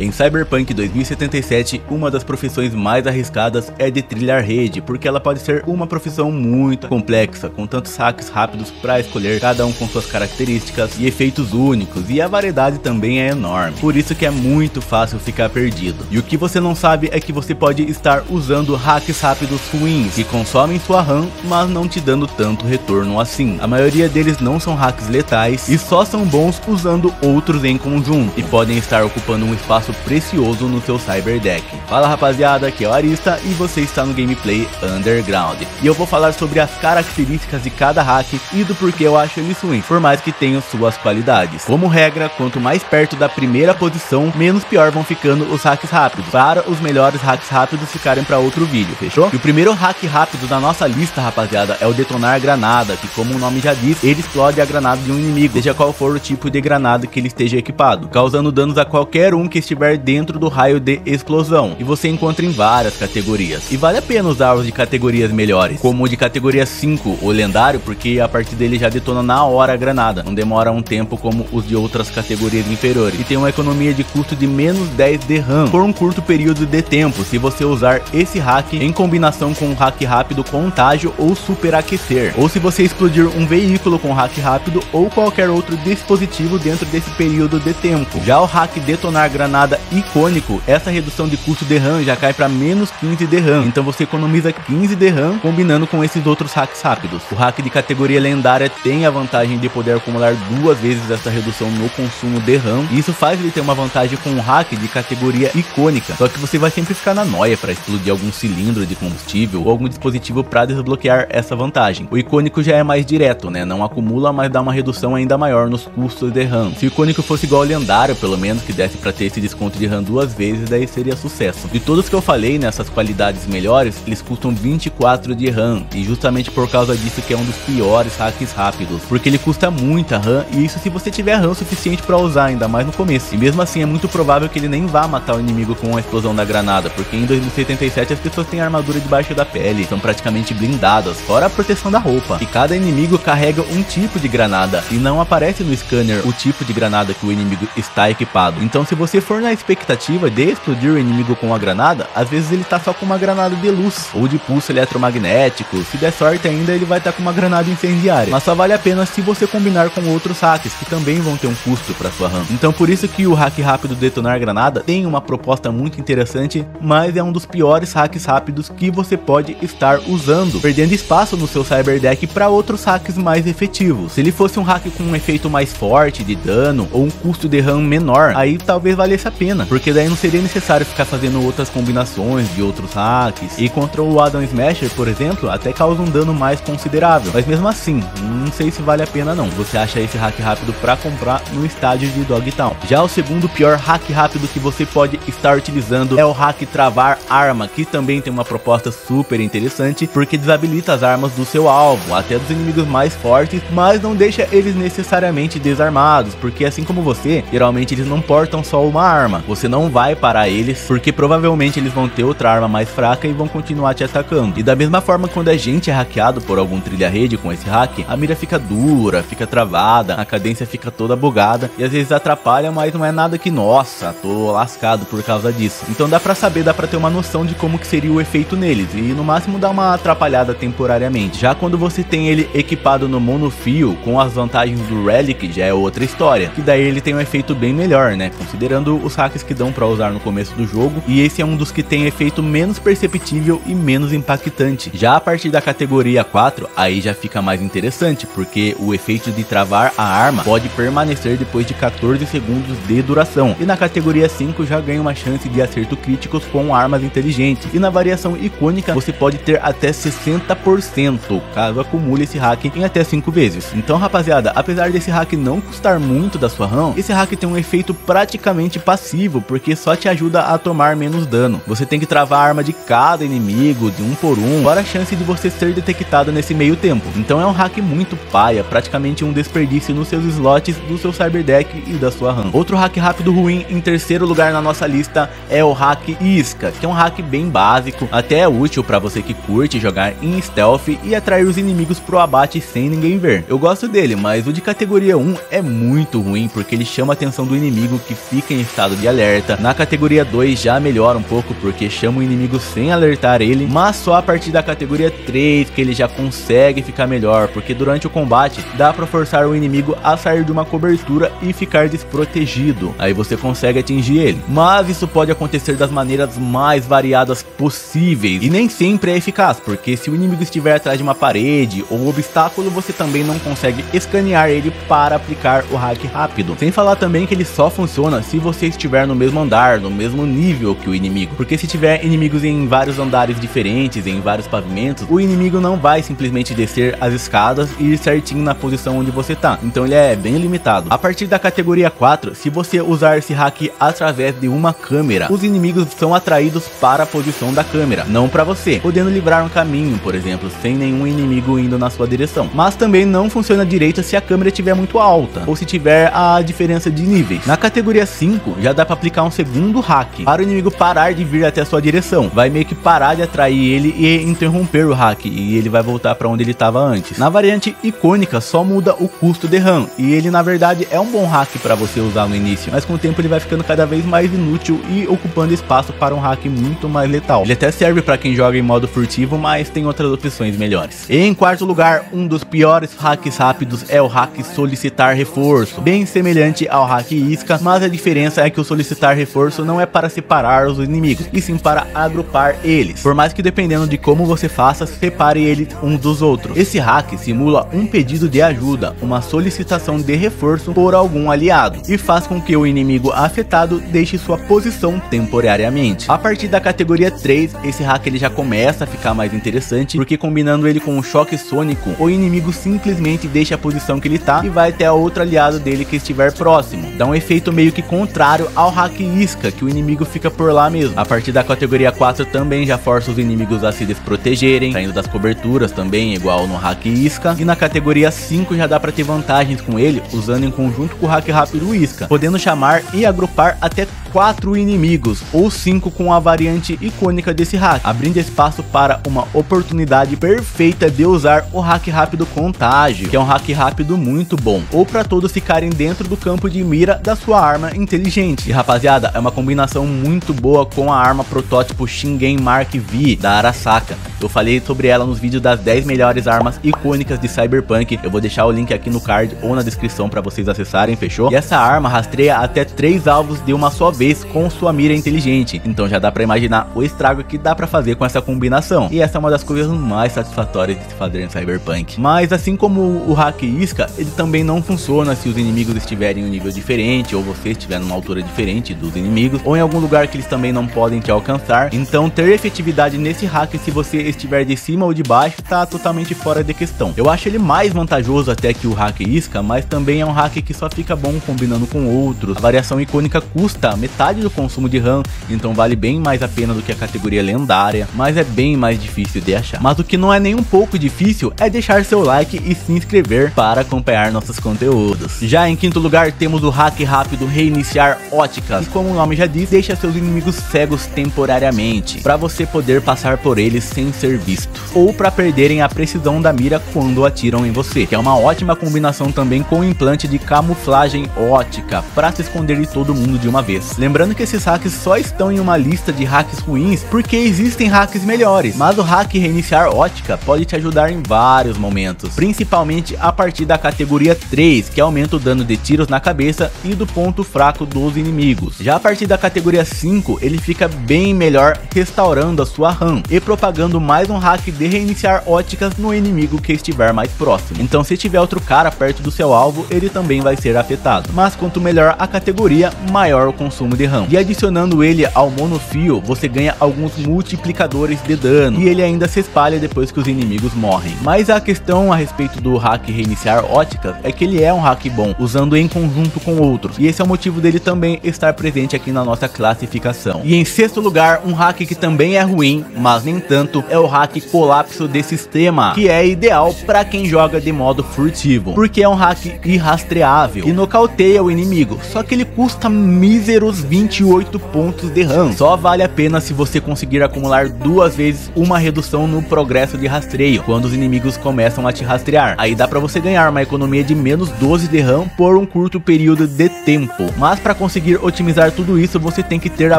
Em Cyberpunk 2077, uma das profissões mais arriscadas é de trilhar rede, porque ela pode ser uma profissão muito complexa, com tantos hacks rápidos para escolher, cada um com suas características e efeitos únicos, e a variedade também é enorme. Por isso que é muito fácil ficar perdido. E o que você não sabe é que você pode estar usando hacks rápidos ruins, que consomem sua RAM, mas não te dando tanto retorno assim. A maioria deles não são hacks letais e só são bons usando outros em conjunto, e podem estar ocupando um espaço precioso no seu Cyberdeck. Fala rapaziada, aqui é o Arista e você está no Gameplay Underground. E eu vou falar sobre as características de cada hack e do porquê eu acho eles ruins, por mais que tenham suas qualidades. Como regra, quanto mais perto da primeira posição, menos pior vão ficando os hacks rápidos, para os melhores hacks rápidos ficarem para outro vídeo, fechou? E o primeiro hack rápido da nossa lista, rapaziada, é o detonar granada, que como o nome já diz, ele explode a granada de um inimigo, seja qual for o tipo de granada que ele esteja equipado, causando danos a qualquer um que estiver dentro do raio de explosão. E você encontra em várias categorias. E vale a pena usar os de categorias melhores, como o de categoria 5, o lendário, porque a partir dele já detona na hora a granada, não demora um tempo como os de outras categorias inferiores. E tem uma economia de custo de menos 10 de RAM por um curto período de tempo, se você usar esse hack em combinação com o hack rápido contágio ou superaquecer, ou se você explodir um veículo com hack rápido ou qualquer outro dispositivo dentro desse período de tempo. Já o hack detonar granada icônico, essa redução de custo de RAM já cai para menos 15 de RAM, então você economiza 15 de RAM combinando com esses outros hacks rápidos. O hack de categoria lendária tem a vantagem de poder acumular duas vezes essa redução no consumo de RAM, e isso faz ele ter uma vantagem com o hack de categoria icônica, só que você vai sempre ficar na noia para explodir algum cilindro de combustível ou algum dispositivo para desbloquear essa vantagem. O icônico já é mais direto, né? Não acumula, mas dá uma redução ainda maior nos custos de RAM. Se o icônico fosse igual ao lendário, pelo menos que desse para ter esse de RAM duas vezes, daí seria sucesso. De todos que eu falei nessas qualidades melhores, eles custam 24 de RAM, e justamente por causa disso que é um dos piores hacks rápidos, porque ele custa muita RAM, e isso se você tiver RAM suficiente para usar, ainda mais no começo. E mesmo assim é muito provável que ele nem vá matar o inimigo com a explosão da granada, porque em 2077 as pessoas têm armadura debaixo da pele, são praticamente blindadas, fora a proteção da roupa. E cada inimigo carrega um tipo de granada, e não aparece no scanner o tipo de granada que o inimigo está equipado. Então se você for na expectativa de explodir o inimigo com a granada, às vezes ele tá só com uma granada de luz, ou de pulso eletromagnético, se der sorte ainda ele vai estar tá com uma granada incendiária. Mas só vale a pena se você combinar com outros hacks, que também vão ter um custo para sua RAM. Então por isso que o hack rápido detonar granada tem uma proposta muito interessante, mas é um dos piores hacks rápidos que você pode estar usando, perdendo espaço no seu Cyberdeck para outros hacks mais efetivos. Se ele fosse um hack com um efeito mais forte de dano ou um custo de RAM menor, aí talvez valesse a pena, porque daí não seria necessário ficar fazendo outras combinações de outros hacks. E contra o Adam Smasher, por exemplo, até causa um dano mais considerável, mas mesmo assim, não sei se vale a pena não. Você acha esse hack rápido para comprar no estádio de Dogtown. Já o segundo pior hack rápido que você pode estar utilizando é o hack travar arma, que também tem uma proposta super interessante, porque desabilita as armas do seu alvo, até dos inimigos mais fortes, mas não deixa eles necessariamente desarmados, porque assim como você, geralmente eles não portam só uma arma. Você não vai parar eles, porque provavelmente eles vão ter outra arma mais fraca e vão continuar te atacando. E da mesma forma, quando a gente é hackeado por algum trilha-rede com esse hack, a mira fica dura, fica travada, a cadência fica toda bugada e às vezes atrapalha, mas não é nada que, nossa, tô lascado por causa disso. Então dá pra saber, dá pra ter uma noção de como que seria o efeito neles e no máximo dá uma atrapalhada temporariamente. Já quando você tem ele equipado no monofio com as vantagens do Relic, já é outra história, que daí ele tem um efeito bem melhor, né? Considerando os hacks que dão pra usar no começo do jogo, e esse é um dos que tem efeito menos perceptível e menos impactante. Já a partir da categoria 4, aí já fica mais interessante, porque o efeito de travar a arma pode permanecer depois de 14 segundos de duração, e na categoria 5 já ganha uma chance de acerto críticos com armas inteligentes, e na variação icônica você pode ter até 60%, caso acumule esse hack em até 5 vezes. Então rapaziada, apesar desse hack não custar muito da sua RAM, esse hack tem um efeito praticamente passivo, porque só te ajuda a tomar menos dano. Você tem que travar a arma de cada inimigo, de um por um, fora a chance de você ser detectado nesse meio tempo. Então é um hack muito paia, praticamente um desperdício nos seus slots do seu Cyberdeck e da sua RAM. Outro hack rápido ruim em terceiro lugar na nossa lista é o hack Isca, que é um hack bem básico, até é útil para você que curte jogar em stealth e atrair os inimigos pro abate sem ninguém ver. Eu gosto dele, mas o de categoria 1 é muito ruim porque ele chama a atenção do inimigo que fica em estado estado de alerta. Na categoria 2 já melhora um pouco porque chama o inimigo sem alertar ele, mas só a partir da categoria 3 que ele já consegue ficar melhor, porque durante o combate dá para forçar o inimigo a sair de uma cobertura e ficar desprotegido. Aí você consegue atingir ele. Mas isso pode acontecer das maneiras mais variadas possíveis e nem sempre é eficaz, porque se o inimigo estiver atrás de uma parede ou obstáculo, você também não consegue escanear ele para aplicar o hack rápido. Sem falar também que ele só funciona se você estiver no mesmo andar, no mesmo nível que o inimigo, porque se tiver inimigos em vários andares diferentes, em vários pavimentos, o inimigo não vai simplesmente descer as escadas e ir certinho na posição onde você tá. Então ele é bem limitado. A partir da categoria 4, se você usar esse hack através de uma câmera, os inimigos são atraídos para a posição da câmera, não para você, podendo livrar um caminho, por exemplo, sem nenhum inimigo indo na sua direção. Mas também não funciona direito se a câmera estiver muito alta, ou se tiver a diferença de níveis. Na categoria 5, já dá para aplicar um segundo hack, para o inimigo parar de vir até a sua direção. Vai meio que parar de atrair ele e interromper o hack, e ele vai voltar para onde ele estava antes. Na variante icônica, só muda o custo de RAM, e ele na verdade é um bom hack para você usar no início, mas com o tempo ele vai ficando cada vez mais inútil e ocupando espaço para um hack muito mais letal. Ele até serve para quem joga em modo furtivo, mas tem outras opções melhores. E em quarto lugar, um dos piores hacks rápidos é o hack solicitar reforço, bem semelhante ao hack isca, mas a diferença é que o solicitar reforço não é para separar os inimigos, e sim para agrupar eles. Por mais que dependendo de como você faça, separe eles uns dos outros. Esse hack simula um pedido de ajuda, uma solicitação de reforço por algum aliado, e faz com que o inimigo afetado deixe sua posição temporariamente. A partir da categoria 3, esse hack ele já começa a ficar mais interessante, porque combinando ele com um choque sônico, o inimigo simplesmente deixa a posição que ele tá e vai até outro aliado dele que estiver próximo. Dá um efeito meio que contrário ao hack isca, que o inimigo fica por lá mesmo. A partir da categoria 4 também já força os inimigos a se desprotegerem, saindo das coberturas também, igual no hack isca. E na categoria 5 já dá para ter vantagens com ele, usando em conjunto com o hack rápido isca, podendo chamar e agrupar até 4 inimigos, ou 5 com a variante icônica desse hack, abrindo espaço para uma oportunidade perfeita de usar o hack rápido contágio, que é um hack rápido muito bom, ou para todos ficarem dentro do campo de mira da sua arma inteligente. E rapaziada, é uma combinação muito boa com a arma protótipo Shingen Mark V da Arasaka. Eu falei sobre ela nos vídeos das 10 melhores armas icônicas de Cyberpunk. Eu vou deixar o link aqui no card ou na descrição para vocês acessarem, fechou? E essa arma rastreia até 3 alvos de uma só vez com sua mira inteligente. Então já dá para imaginar o estrago que dá para fazer com essa combinação. E essa é uma das coisas mais satisfatórias de se fazer em Cyberpunk. Mas assim como o hack isca, ele também não funciona se os inimigos estiverem em um nível diferente ou você estiver numa altura diferente dos inimigos ou em algum lugar que eles também não podem te alcançar. Então ter efetividade nesse hack se você estiver de cima ou de baixo tá totalmente fora de questão. Eu acho ele mais vantajoso até que o hack isca, mas também é um hack que só fica bom combinando com outros. A variação icônica custa metade do consumo de RAM, então vale bem mais a pena do que a categoria lendária, mas é bem mais difícil de achar. Mas o que não é nem um pouco difícil é deixar seu like e se inscrever para acompanhar nossos conteúdos. Já em quinto lugar temos o hack rápido reiniciar óticas, e como o nome já diz, deixa seus inimigos cegos temporariamente, para você poder passar por eles sem ser visto, ou para perderem a precisão da mira quando atiram em você, que é uma ótima combinação também com o implante de camuflagem ótica, para se esconder de todo mundo de uma vez. Lembrando que esses hacks só estão em uma lista de hacks ruins porque existem hacks melhores, mas o hack reiniciar ótica pode te ajudar em vários momentos, principalmente a partir da categoria 3, que aumenta o dano de tiros na cabeça e do ponto fraco dos inimigos. Já a partir da categoria 5, ele fica bem melhor restaurando a sua RAM e propagando mais um hack de reiniciar óticas no inimigo que estiver mais próximo. Então se tiver outro cara perto do seu alvo, ele também vai ser afetado. Mas quanto melhor a categoria, maior o consumo de RAM. E adicionando ele ao monofio, você ganha alguns multiplicadores de dano, e ele ainda se espalha depois que os inimigos morrem. Mas a questão a respeito do hack reiniciar óticas é que ele é um hack bom, usando em conjunto com outros, e esse é o motivo dele também estar presente aqui na nossa classificação. E em sexto lugar, um hack que também é ruim, mas nem tanto, é o hack colapso de sistema, que é ideal para quem joga de modo furtivo, porque é um hack irrastreável e nocauteia o inimigo, só que ele custa míseros 28 pontos de RAM. Só vale a pena se você conseguir acumular duas vezes uma redução no progresso de rastreio, quando os inimigos começam a te rastrear. Aí dá para você ganhar uma economia de menos 12 de RAM por um curto período de tempo. Mas para conseguir otimizar tudo isso, você tem que ter a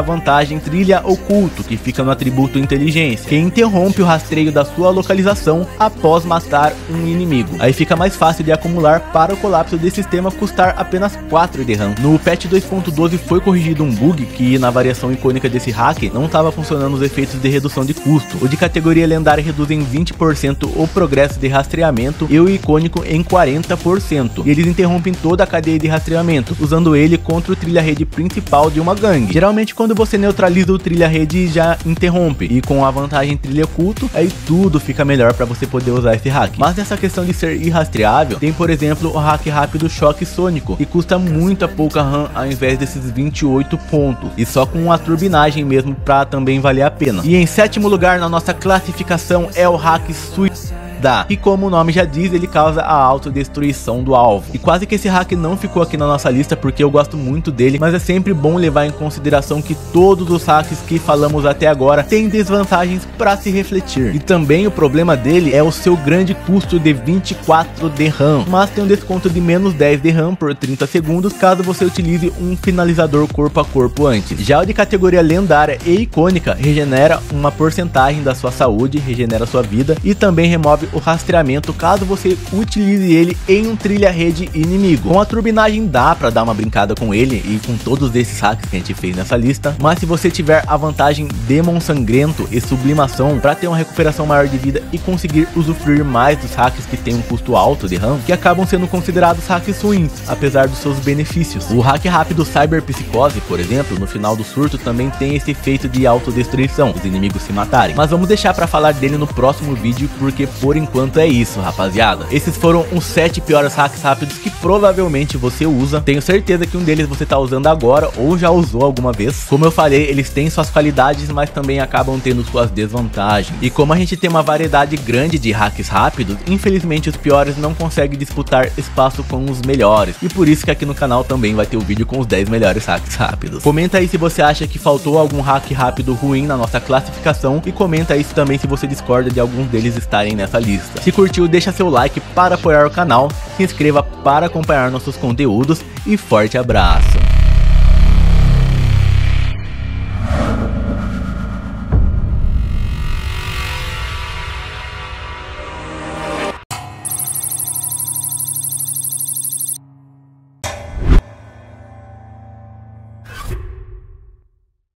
vantagem trilha oculto, que fica no atributo inteligência, que interrompe o rastreio da sua localização após matar um inimigo. Aí fica mais fácil de acumular para o colapso desse sistema custar apenas 4 de RAM. No patch 2.12 foi corrigido um bug que na variação icônica desse hack não estava funcionando os efeitos de redução de custo. O de categoria lendária reduz em 20% o progresso de rastreamento e o icônico em 40%. E eles interrompem toda a cadeia de rastreamento, usando ele contra o trilha-rede principal de uma gangue. Geralmente quando você neutraliza o trilha-rede já interrompe, e com a vantagem trilha oculto, aí tudo fica melhor para você poder usar esse hack. Mas nessa questão de ser irrastreável, tem por exemplo o hack rápido choque sônico, que custa muita pouca RAM ao invés desses 28 pontos, e só com a turbinagem mesmo para também valer a pena. E em sétimo lugar na nossa classificação é o hack suicida dá. E como o nome já diz, ele causa a autodestruição do alvo. E quase que esse hack não ficou aqui na nossa lista porque eu gosto muito dele, mas é sempre bom levar em consideração que todos os hacks que falamos até agora têm desvantagens para se refletir. E também o problema dele é o seu grande custo de 24 de RAM, mas tem um desconto de menos 10 de RAM por 30 segundos caso você utilize um finalizador corpo a corpo antes. Já o de categoria lendária e icônica regenera uma porcentagem da sua saúde, regenera sua vida e também remove o rastreamento caso você utilize ele em um trilha-rede inimigo. Com a turbinagem dá para dar uma brincada com ele e com todos esses hacks que a gente fez nessa lista, mas se você tiver a vantagem Demon Sangrento e Sublimação para ter uma recuperação maior de vida e conseguir usufruir mais dos hacks que tem um custo alto de RAM, que acabam sendo considerados hacks ruins, apesar dos seus benefícios. O hack rápido Cyber Psicose, por exemplo, no final do surto também tem esse efeito de autodestruição, os inimigos se matarem. Mas vamos deixar para falar dele no próximo vídeo, porque por enquanto é isso, rapaziada. Esses foram os 7 piores hacks rápidos que provavelmente você usa. Tenho certeza que um deles você tá usando agora ou já usou alguma vez. Como eu falei, eles têm suas qualidades, mas também acabam tendo suas desvantagens. E como a gente tem uma variedade grande de hacks rápidos, infelizmente os piores não conseguem disputar espaço com os melhores. E por isso que aqui no canal também vai ter o vídeo com os 10 melhores hacks rápidos. Comenta aí se você acha que faltou algum hack rápido ruim na nossa classificação e comenta aí também se você discorda de alguns deles estarem nessa lista Se curtiu, deixa seu like para apoiar o canal, se inscreva para acompanhar nossos conteúdos e forte abraço.